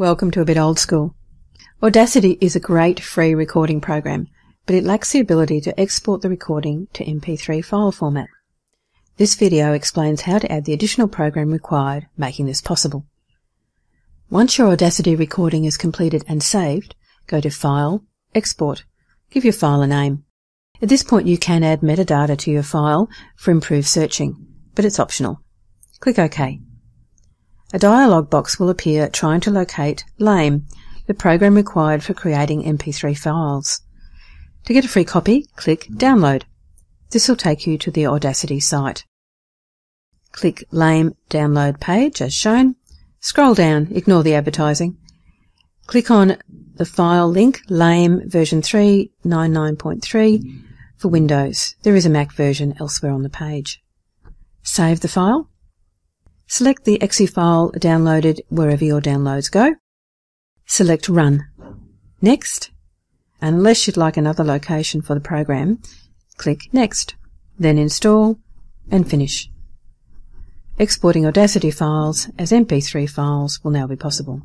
Welcome to a bit old school. Audacity is a great free recording program, but it lacks the ability to export the recording to MP3 file format. This video explains how to add the additional program required, making this possible. Once your Audacity recording is completed and saved, go to File, Export. Give your file a name. At this point you can add metadata to your file for improved searching, but it's optional. Click OK. A dialog box will appear trying to locate LAME, the program required for creating MP3 files. To get a free copy, click Download. This will take you to the Audacity site. Click LAME Download page as shown. Scroll down, ignore the advertising. Click on the file link LAME version 3.99.3 for Windows. There is a Mac version elsewhere on the page. Save the file Select the exe file downloaded wherever your downloads go. Select Run. Next. Unless you'd like another location for the program, click Next. Then Install and Finish. Exporting Audacity files as MP3 files will now be possible.